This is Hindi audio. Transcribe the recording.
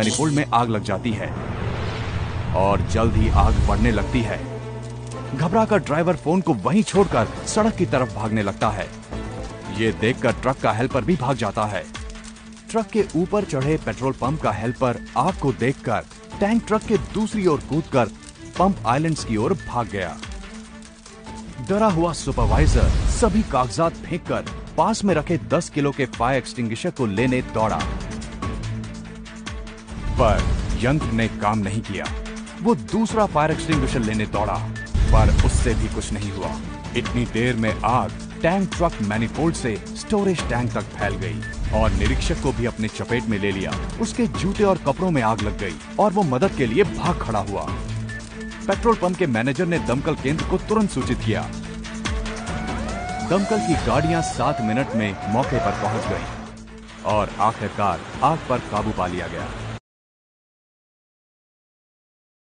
मैनिफोल्ड में आग लग जाती है और जल्द ही आग बढ़ने लगती है। घबराकर ड्राइवर फ़ोन को वहीं छोड़कर सड़क की तरफ़ भागने लगता है। ये देखकर ट्रक का हेल्पर भी भाग जाता है। ट्रक के ऊपर चढ़े पेट्रोल पंप का हेल्पर आग को देखकर टैंक ट्रक के दूसरी ओर कूदकर पंप आइलैंड्स की ओर भाग गया। डरा हुआ सुपरवाइजर सभी कागजात फेंककर पास में रखे 10 किलो के फायर एक्सटिंग्विशर को लेने दौड़ा। पर यंत्र ने काम नहीं किया। वो दूसरा फायर एक्सटिंग्विशर लेने दौड़ा, पर उससे भी कुछ नहीं हुआ। इतनी देर में आग टैंक ट्रक मैनिफोल्ड से स्टोरेज टैंक तक फैल गई और निरीक्षक को भी अपने चपेट में ले लिया। उसके जूते और कपड़ों में आग लग गई और वो मदद के लिए भाग खड़ा हुआ। पेट्रोल पंप के मैनेजर ने दमकल केंद्र को तुरंत सूचित किया। दमकल की गाड़ियाँ सात मिनट में मौके पर पहुँच गईं और आखिरकार आग पर काबू पा लिया गया।